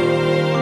Música